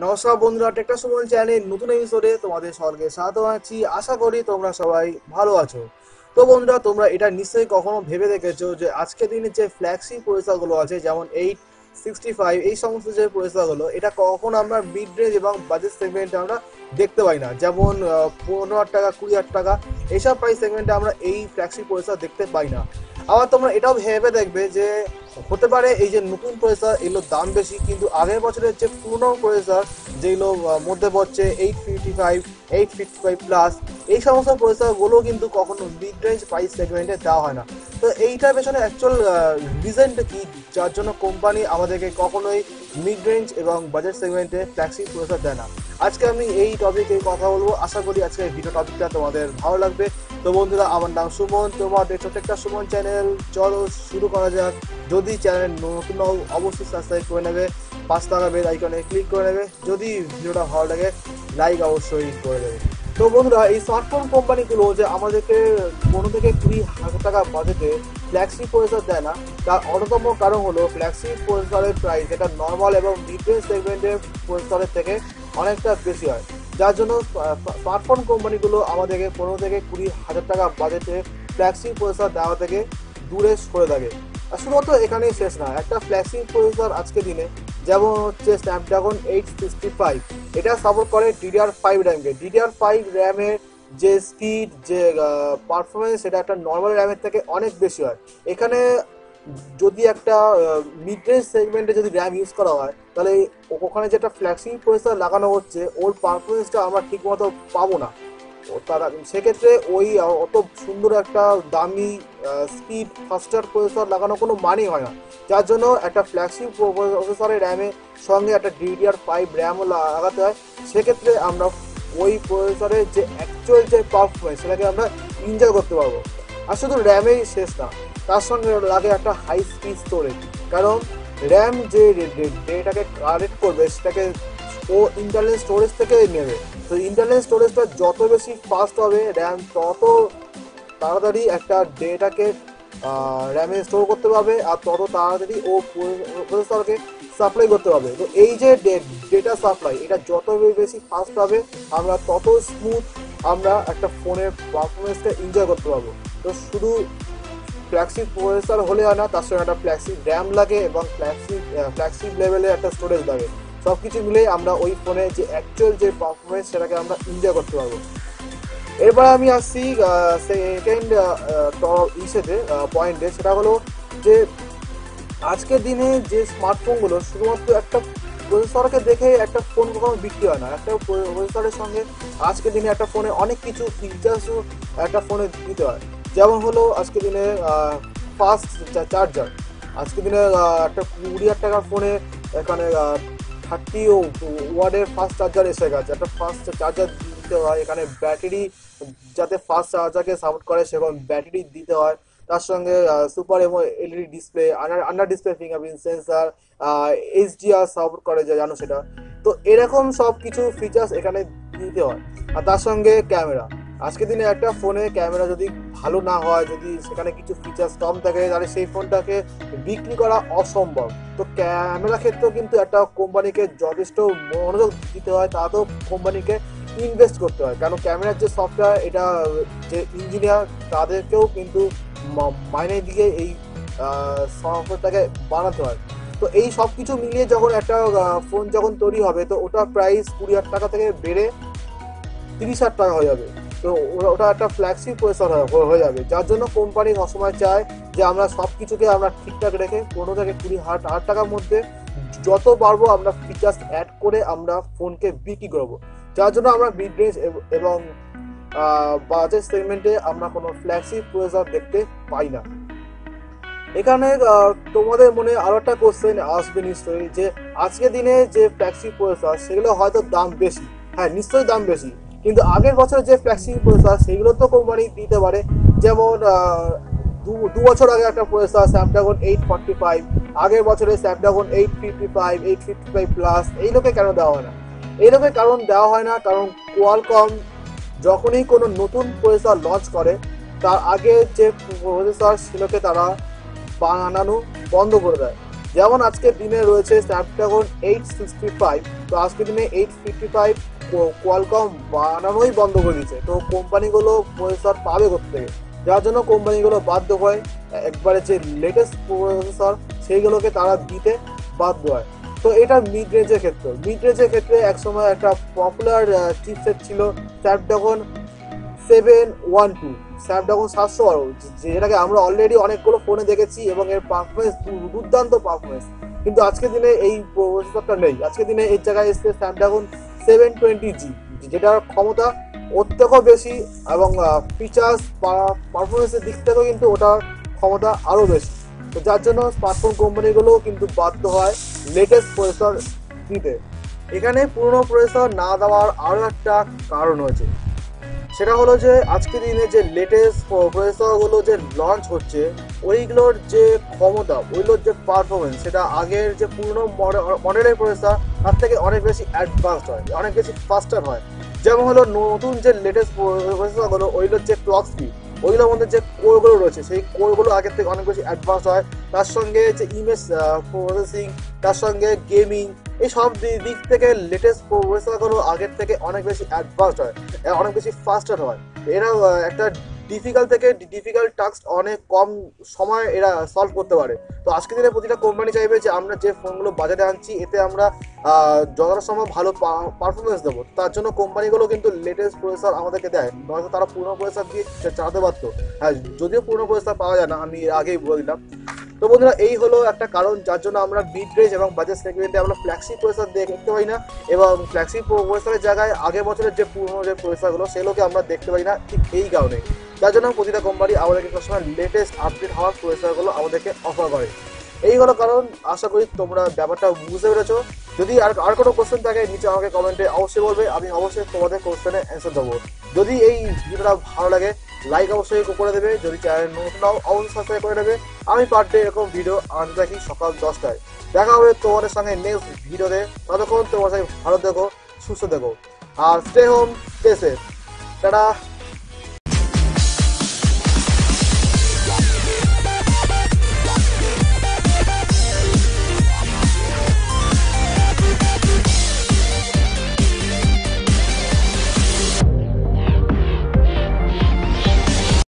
নমস্কার বন্ধুরা টেকটা সুমন চ্যানেল নতুন এপিসোডে তোমাদের সকলকে স্বাগত জানাচ্ছি। আশা করি তোমরা সবাই ভালো আছো। তো বন্ধুরা, তোমরা এটা নিশ্চয়ই কখনো ভেবে দেখেছ যে আজকের দিনে যে ফ্ল্যাগশিপ পরিষেবাগুলো আছে, যেমন এইট সিক্সটি ফাইভ এই সমস্ত যে পরিষেবাগুলো, এটা কখন আমরা মিড রেঞ্জ এবং বাজেট সেগমেন্টে আমরা দেখতে পাই না। যেমন পনেরো হাজার টাকা, কুড়ি হাজার টাকা এইসব প্রাইস সেগমেন্টে আমরা এই ফ্ল্যাগশিপ পরিষেবা দেখতে পাই না। আবার তোমরা এটাও ভেবে দেখবে যে হতে পারে, এই যে নতুন প্রসেসর এগুলোর দাম বেশি, কিন্তু আগের বছরের যে পুরনো প্রসেসর যেগুলো মধ্যে পড়ছে eight fifty five eight fifty five plus এই সমস্ত প্রসেসরগুলো কিন্তু কখনো মিড রেঞ্জ প্রাইস সেগমেন্টে দেওয়া হয় না। তো এইটার পেছনে অ্যাকচুয়াল রিজনটা কি? যার জন্য কোম্পানি আমাদেরকে কখনোই মিড রেঞ্জ এবং বাজেট সেগমেন্টে ফ্ল্যাগশিপ প্রসেসর দেয় না। আজকে আমি এই টপিকে কথা বলব। আশা করি আজকে ভিডিও টপিকটা তোমাদের ভালো লাগবে। তো বন্ধুরা, আমার নাম সুমন, তোমাদের ছোট্ট একটা সুমন চ্যানেল। চলো শুরু করা যাক। যদি চ্যানেল নতুন, অবশ্যই সাবস্ক্রাইব করে নেবে। পাঁচ টাকা বেল আইকনে ক্লিক করে নেবে। যদি ভিডিওটা ভালো লাগে লাইক অবশ্যই করে দেবে। তো বন্ধুরা, এই স্মার্টফোন কোম্পানিগুলো যে আমাদেরকে পনেরো থেকে কুড়ি হাজার টাকা বাজেটে ফ্ল্যাগশিপ প্রসেসর দেয় না, তার অন্যতম কারণ হলো ফ্ল্যাগশিপ প্রসেসরের প্রাইস এটা নর্মাল এবং ডিফেন্স সেগমেন্টের প্রসেসরের থেকে অনেকটা বেশি হয়। যার জন্য স্মার্টফোন কোম্পানিগুলো আমাদেরকে পনেরো থেকে কুড়ি হাজার টাকা বাজেটে ফ্ল্যাগশিপ প্রসেসর দেওয়া থেকে দূরে সরে থাকে। আর শুধুমাত্র এখানেই শেষ না, একটা ফ্ল্যাগশিপ প্রসেসর আজকে দিনে, যেমন হচ্ছে স্ন্যাপড্রাগন এইট সিক্সটি ফাইভ এটা সাপোর্ট করে ডিডিআর ফাইভ র্যামকে ডিডিআর ফাইভ র্যামের যে স্পিড যে পারফরমেন্স সেটা একটা নর্মাল র্যামের থেকে অনেক বেশি হয়। এখানে যদি একটা মিড রেঞ্জ সেগমেন্টে যদি র্যাম ইউজ করা হয়, তাহলে ওখানে যেটা ফ্ল্যাক্সিং প্রসেসর লাগানো হচ্ছে, ওর পারফরমেন্সটা আমরা ঠিকমতো পাবো না। তারা সেক্ষেত্রে ওই অত সুন্দর একটা দামি স্পিড ফাস্টার প্রসেসর লাগানো কোনো মানেই হয় না। যার জন্য একটা ফ্ল্যাগশিপ প্রসেসরের র্যামের সঙ্গে একটা ডিডিআর ফাইভ র্যামও লাগাতে হয়। সেক্ষেত্রে আমরা ওই প্রসেসরের যে অ্যাকচুয়াল যে পারফরমেন্স সেটাকে আমরা এনজয় করতে পারব। আর শুধু র্যামেই শেষ না তার সঙ্গে লাগে একটা হাই স্পিড স্টোরেজ কারণ র্যাম যে ডেটাকে কালেক্ট করবে, সেটাকে ও ইন্টারনাল স্টোরেজ থেকে নেবে। তো ইন্টারনাল স্টোরেজটা যত বেশি ফাস্ট হবে র্যাম তত তাড়াতাড়ি একটা ডেটাকে র্যামে স্টোর করতে পারবে, আর তত তাড়াতাড়ি ও প্রসেসরকে সাপ্লাই করতে পারবে। তো এই যে ডেটা সাপ্লাই এটা যত বেশি ফাস্ট হবে, আমরা তত স্মুথ আমরা একটা ফোনের পারফরমেন্সটা এনজয় করতে পারব। তো শুধু ফ্ল্যাগশিপ প্রসেসর হলে হয় না, তার সঙ্গে একটা ফ্ল্যাগশিপ র্যাম লাগে এবং ফ্ল্যাগশিপ ফ্ল্যাগশিপ লেভেলে একটা স্টোরেজ লাগে। সব কিছু মিলে আমরা ওই ফোনে যে অ্যাকচুয়াল যে পারফরমেন্স সেটাকে আমরা এনজয় করতে পারব। এরপর আমি আসছি সেকেন্ড ইসেতে পয়েন্টে সেটা হলো যে আজকের দিনে যে স্মার্টফোনগুলো শুধুমাত্র একটা প্রসেসরকে দেখে একটা ফোন কখনো বিক্রি হয় না। একটা প্রসেসরের সঙ্গে আজকের দিনে একটা ফোনে অনেক কিছু ফিচার্সও একটা ফোনে দিতে হয়। যেমন হলো আজকের দিনে ফাস্ট চার্জার আজকের দিনে একটা কুড়ি হাজার টাকার ফোনে এখানে থার্টি ওয়ার্ডের ফাস্ট চার্জার এসে গেছে। একটা ফাস্ট চার্জার দিতে হয়, এখানে ব্যাটারি যাতে ফাস্ট চার্জারকে সাপোর্ট করে, সেরকম ব্যাটারি দিতে হয়। তার সঙ্গে super AMOLED display under display fingerprint sensor HDR support করে যে, জানো সেটা। তো এরকম সব কিছু ফিচার্স এখানে দিতে হয়। আর তার সঙ্গে ক্যামেরা আজকের দিনে একটা ফোনে ক্যামেরা যদি ভালো না হয়, যদি সেখানে কিছু ফিচার্স কম থাকে, তাহলে সেই ফোনটাকে বিক্রি করা অসম্ভব। তো ক্যামেরা ক্ষেত্রেও কিন্তু একটা কোম্পানিকে যথেষ্ট মনোযোগ দিতে হয়, তাতেও কোম্পানিকে ইনভেস্ট করতে হয়। কারণ ক্যামেরার যে সফটওয়্যার এটা যে ইঞ্জিনিয়ার তাদেরকেও কিন্তু মাইনে দিয়ে এই সফটওয়্যারটাকে বানাতে হয়। তো এই সব কিছু মিলিয়ে যখন একটা ফোন যখন তৈরি হবে, তো ওটা প্রাইস কুড়ি হাজার টাকা থেকে বেড়ে তিরিশ হাজার টাকা হয়ে যাবে। তো ওটা- একটা ফ্ল্যাগশিপ প্রসেসর হয়ে যাবে। যার জন্য কোম্পানি সবসময় চায় যে আমরা সব কিছুকে আমরা ঠিকঠাক রেখে পনেরো থেকে কুড়ি হাজার হাজার টাকার মধ্যে যত পারব আমরা ফিচার্স অ্যাড করে আমরা ফোনকে বিক্রি করব। যার জন্য আমরা মিড রেঞ্জ এবং বাজেট সেগমেন্টে আমরা কোনো ফ্ল্যাগশিপ প্রসেসর দেখতে পাই না। এখানে তোমাদের মনে আরও একটা কোশ্চেন আসবে নিশ্চয়ই যে আজকের দিনে যে ফ্ল্যাগশিপ প্রসেসর সেগুলো হয়তো দাম বেশি। হ্যাঁ নিশ্চয়ই দাম বেশি। কিন্তু আগের বছর যে ফ্ল্যাগশিপ প্রসেসর সেগুলো তো কোম্পানি দিতে পারে। যেমন দু বছর আগে একটা processor Snapdragon eight forty five আগের বছরে Snapdragon eight fifty five eight fifty five plus এই লোকে কেন দেওয়া হয় না? এই লোকে কারণ দেওয়া হয় না, কারণ কোয়ালকম যখনই কোনো নতুন প্রসেসর লঞ্চ করে, তার আগে যে প্রসেসর সেগুলোকে তারা বানানো বন্ধ করে দেয়। যেমন আজকের দিনে রয়েছে স্ন্যাপড্রাগন এইট সিক্সটি ফাইভ, তো আজকের দিনে এইট ফিফটি ফাইভ কোয়ালকম বানানোই বন্ধ করে দিয়েছে। তো কোম্পানিগুলো প্রসেসর পাবে থেকে যার জন্য কোম্পানিগুলো বাধ্য হয়, একবারে যে লেটেস্ট প্রসেসর, সেইগুলোকে তারা দিতে বাধ্য হয়। তো এটা মিড রেঞ্জের ক্ষেত্রে। মিড রেঞ্জের ক্ষেত্রে একসময় একটা পপুলার চিপসেট ছিল Snapdragon seven one two. Snapdragon সাতশো বারো যেটাকে আমরা অলরেডি অনেকগুলো ফোনে দেখেছি এবং এর পারফরমেন্স দুর্দান্ত পারফরমেন্স কিন্তু আজকের দিনে এই প্রসেসরটা নেই। আজকের দিনে এর জায়গায় এসছে স্ন্যাপড্রাগন সেভেন টোয়েন্টি জি যেটার ক্ষমতা ওর থেকেও বেশি এবং ফিচার্স পারফরমেন্সের দিক থেকেও কিন্তু ওটার ক্ষমতা আরও বেশি। তো যার জন্য স্মার্টফোন কোম্পানিগুলোও কিন্তু বাধ্য হয় লেটেস্ট প্রসেসর দিতে এখানে পুরনো প্রসেসর না দেওয়ার আরও একটা কারণ হয়েছে সেটা হলো যে আজকের দিনে যে লেটেস্ট প্রসেসরগুলো যে লঞ্চ হচ্ছে, ওইগুলোর যে ক্ষমতা, ওইগুলোর যে পারফরমেন্স সেটা আগের যে পুরনো মডেলের প্রসেসর তার থেকে অনেক বেশি অ্যাডভান্সড হয়, অনেক বেশি ফাস্টার হয়। যেমন হলো নতুন যে লেটেস্ট প্রসেসরগুলো ওইগুলোর যে ক্লক স্পিড ওইগুলোর মধ্যে যে কোরগুলো রয়েছে, সেই কোরগুলো আগের থেকে অনেক বেশি অ্যাডভান্স হয়। তার সঙ্গে যে ইমেজ প্রসেসিং তার সঙ্গে গেমিং এই সব দিক থেকে লেটেস্ট প্রসেসরগুলো আগের থেকে অনেক বেশি অ্যাডভান্স হয় অনেক বেশি ফাস্টার হয়। এরা একটা ডিফিকাল্ট থেকে ডিফিকাল্ট টাস্ক অনেক কম সময় এরা সলভ করতে পারে। তো আজকের দিনে প্রতিটা কোম্পানি চাইবে যে আমরা যে ফোনগুলো বাজারে আনছি, এতে আমরা যতটা সম্ভব ভালো পারফরমেন্স দেবো। তার জন্য কোম্পানিগুলো কিন্তু লেটেস্ট প্রসেসর আমাদেরকে দেয়। নয়তো তারা পুরনো প্রসেসর দিয়ে চালাতে পারতো হ্যাঁ যদিও পুরনো প্রসেসর পাওয়া যায় না, আমি আগেই বলে দিলাম। তো বন্ধুরা, এই হলো একটা কারণ যার জন্য আমরা মিড রেঞ্জ এবং বাজেট সেগমেন্টে আমরা ফ্ল্যাগশিপ প্রসেসর দেখতে পাই না। এবং ফ্ল্যাক্সি প্রসেসরের জায়গায় আগের বছরের যে পুরনো যে প্রসেসরগুলো সেগুলোকে আমরা দেখতে পাই না। ঠিক এই কারণে যার জন্য প্রতিটা কোম্পানি আমাদেরকে সবসময় লেটেস্ট আপডেট হওয়ার প্রসেসরগুলো আমাদেরকে অফার করে। এই হলো কারণ, আশা করি তোমরা ব্যাপারটা বুঝতে পেরেছ। যদি আর আর কোনো কোশ্চেন থাকে, নিচে আমাকে কমেন্টে অবশ্যই বলবে। আমি অবশ্যই তোমাদের কোশ্চেনে অ্যান্সার দেবো। যদি এই ভিডিওটা ভালো লাগে লাইক অবশ্যই করে দেবে। যদি চ্যানেল নতুন নাও অবশ্যই সাবস্ক্রাইব করে দেবে আমি পার ডে এরকম ভিডিও আনতে থাকি সকাল দশটায়। দেখা হবে তোমাদের সঙ্গে নেক্সট ভিডিওতে। ততক্ষণ তোমার সঙ্গে ভালো দেখো সুস্থ দেখো আর stay home stay safe tata.